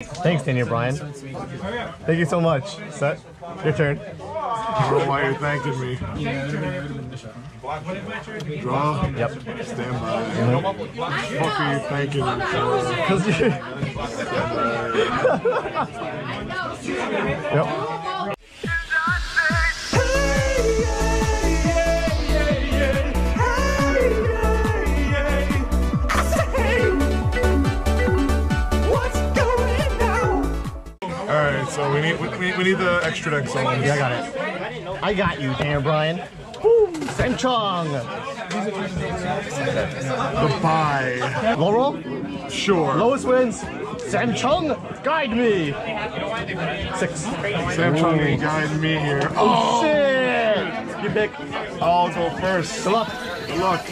Thanks, Daniel Bryan. Thank you so much. Set. Your turn. I don't know why you're thanking me. Draw. Yep. Stand by. Fuck are you thanking me? Because you. yep. We need we, we, need the extra deck songs. Yeah, I got it. I got you, Danny O'Brien. Woo! Samchong. The buy. Low roll. Sure. Lowest wins. Samchung, guide me. Six. Samsung ain't guiding me here. Oh, oh. Shit. You pick. I'll go first. Good luck. Good luck.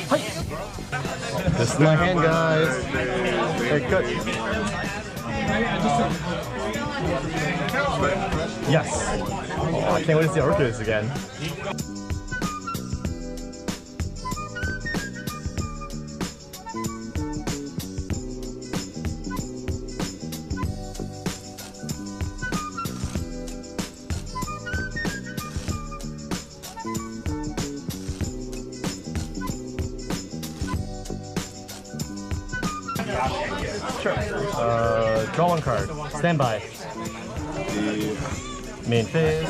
This is my hand, guys. Hey, good. Yes. Oh, I can't wait to see Orcus again. Sure. Uh, draw one card. Stand by. Main phase.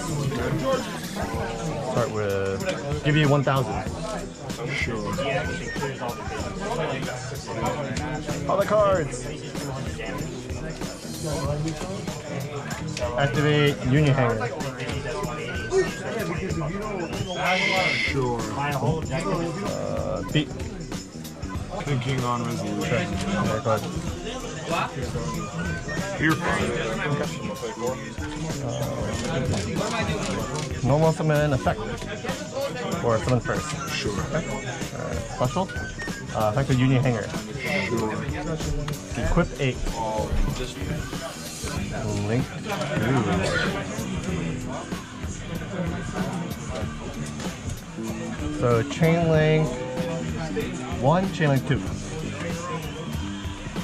Start with. Give you 1,000. Sure. All the cards. Activate Union Hangar. Sure. Uh, beat. Thinking on resolution. Another fine. Normal summon effect. Or summon first. Sure. Special. Uh, effective Union Hangar. Sure. Equip 8. Link. Ooh. So chain link one, chain link two.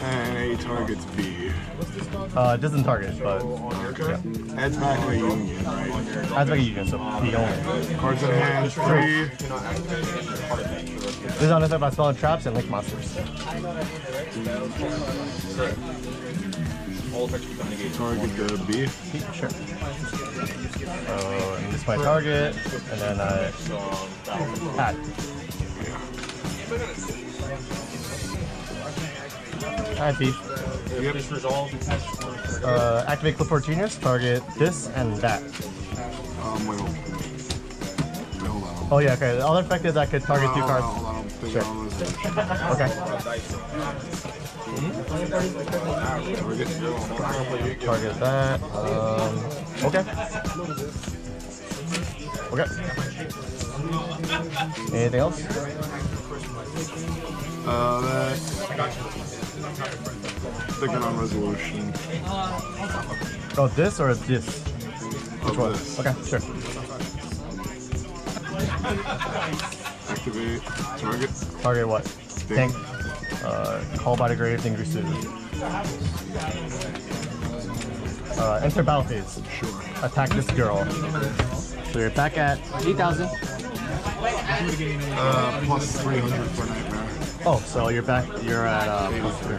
And A targets B. Uh, doesn't target, but Okay. Adds back my union, right? adds back a union, so P only. Cards in hand, three. This is on effect by spelling traps and link monsters. Target the B. Sure. So and this is my target, and then I add. Add B. Yep. Uh, activate Clipboard Genius, target this and that. Um, wait, wait, hold on. Oh yeah, okay. The other effect is I could target two Hold on, cards. hold on, Sure. on resolution. Okay. Target. Target that. Um, okay. Okay. Anything else? Uh, that. Thinking on resolution. Oh, this or this? Which one? Okay, sure. Activate. Target. Target what? Ding. Tank. Uh, call by the grave, thing suit. Uh, enter battle phase. Sure. Attack this girl. So you're back at 8,000. Uh, plus 300 for Nightmare. Oh, so you're back, you're at uh, plus three.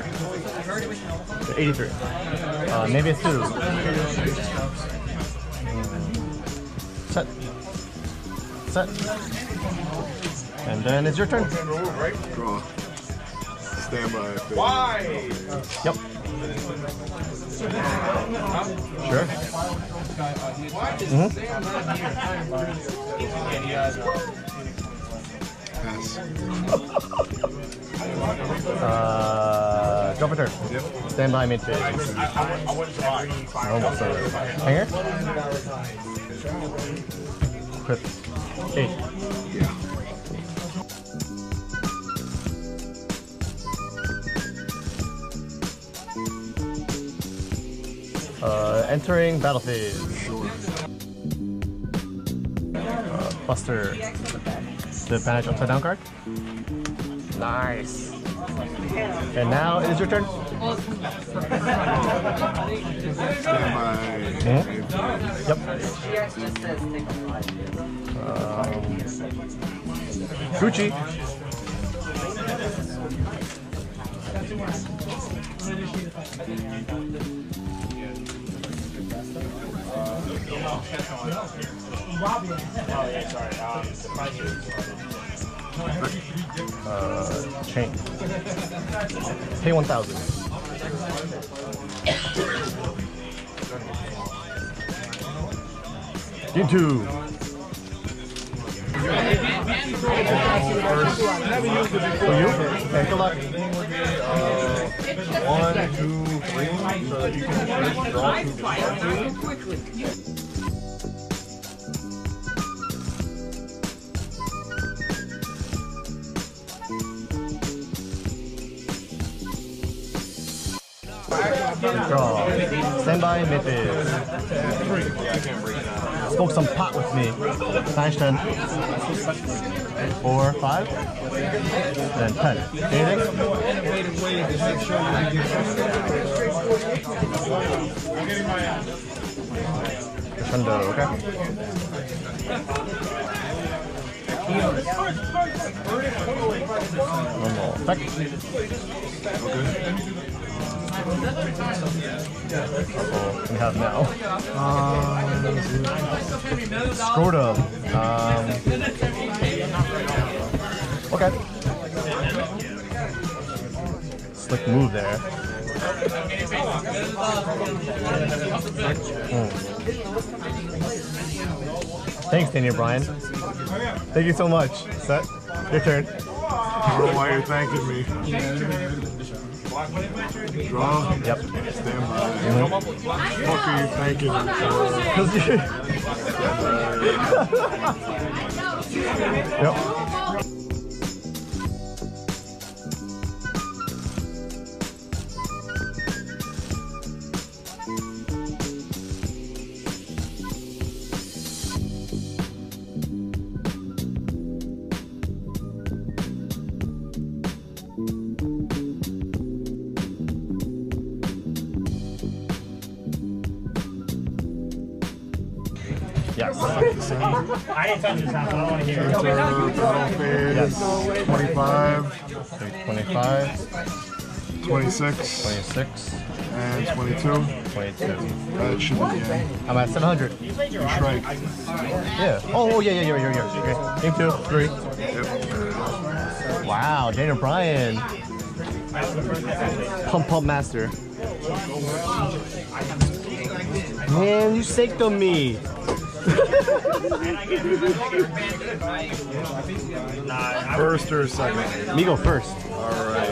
You're 83. Uh, maybe it's two. Set. Set. And then it's your turn. Draw. Stand by. they- Yep. Sure. Pass. Uh, drop a. Yep. Stand by mid phase. Almost over. Hangar. Crit. Eight. Yeah. Uh, entering battle phase. Uh, Buster. The banish upside down card. Nice. And now it is your turn. Stand. Hmm? Yep. Um, Gucci. Uh, chain. Pay 1000. Game two. For you? Okay, good luck. One, two, three. So you can first draw two cards. Draw. Stand by, Memphis. Smoke some pot with me. Smash 10. Four, five. Then 10. Anything? Crescendo, okay? One more effect. Uh-oh, we have now. Um, Scrotum. Um, okay. Slick move there. Mm. Thanks, Daniel Bryan. Thank you so much. Set. Your turn. I don't know why you're thanking me. Draw. Yep. Stand by. Fuck are you? Because you. yep. I didn't touch this house. I don't want to hear it. Enter battle phase. Yes. 25, 25, 26, 26, and 22. 22. That should be the end. I'm at 700. You Strike. Yeah. Oh, oh, yeah, yeah, yeah, yeah, yeah. Okay. Game two, three. Yep. Wow, Daniel Bryan. Pump Pump Master. Man, you saked on me. First or second? Me go first. Alright.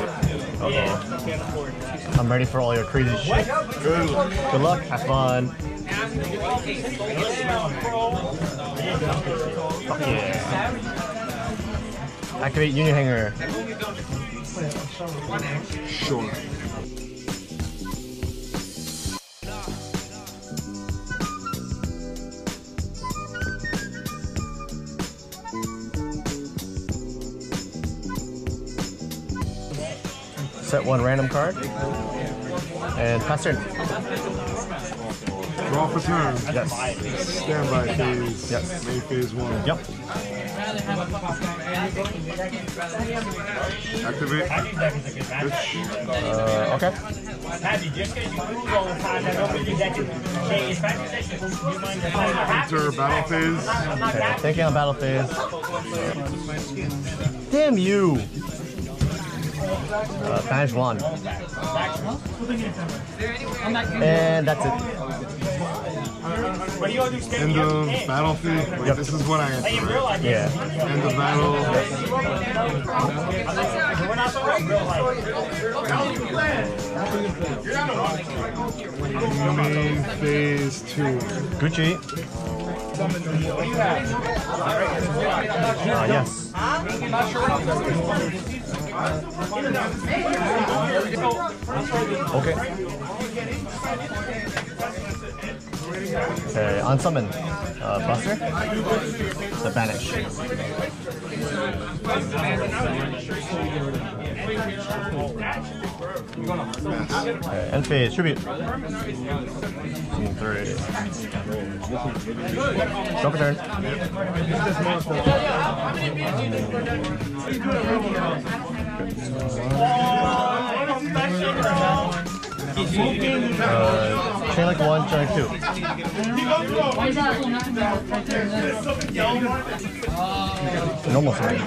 Uh-oh. I'm ready for all your crazy shit. Good luck. Good luck. Have fun. Fuck yeah. Activate Union Hangar. Sure. Set one random card. And pass turn. Draw for turn. Yes. Standby phase. Yes. May phase one. Yep. Activate. Uh, okay. Happy, just because you move all the time, that don't mean that you stay in practice. You mind if I Enter battle phase. Okay. Thinking on battle phase. Damn you. Uh, banish one. And that's it. What do you want to do? Stay End in of the battle phase. Wait, this is what I I answer, right? Yeah. End of battle. We're not so right, real life. Main phase two. Gucci. Uh, yes. Okay. Okay, on summon. Uh, Buster. The Banish. Okay, end phase. Tribute. Three. A turn. Chain like one, chain like two. Normal summon.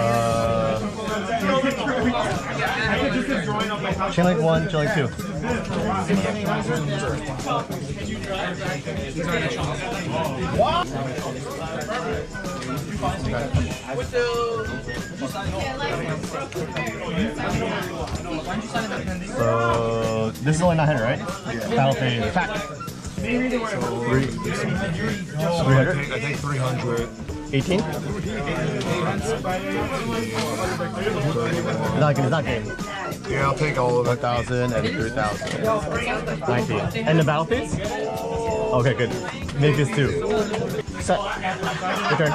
Uh, chain like one, chain like two. So this is only 900, right? Yeah. Battle phase attack. Three. 300. I think 300. 18? Not it's not game. Yeah, I'll take all of it. 1,000 and 3,000. 19. And the battle phase? Okay, good. Make this two. Set. Your turn.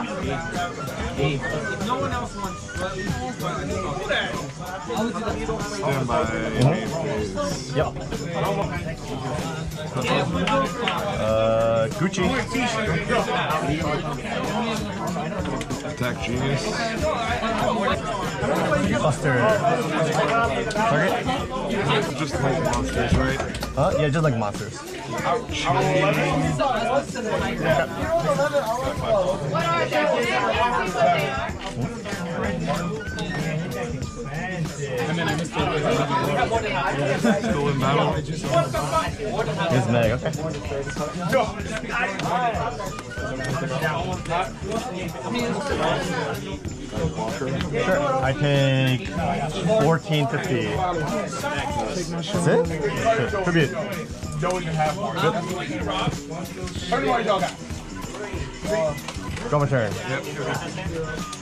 Stand by. Yep. Uh, Gucci. Attack Genius. Buster. Target? Just like monsters, right? Huh? Yeah, just like monsters. Still in battle. Here's Meg, okay. Sure. I take 1450. That's it? Good. Tribute. Go my turn. Yep.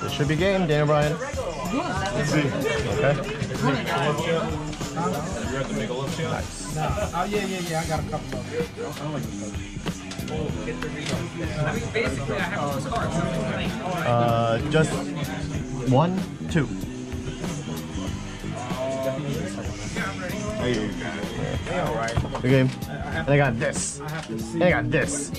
This should be game, Daniel Bryan. Let's see. Okay. You have to make a Nice. Oh yeah, yeah, yeah. I got a couple of them. I don't like those. Uh, just one, two. Hey, you guys. Good game. And I got this. And I got this.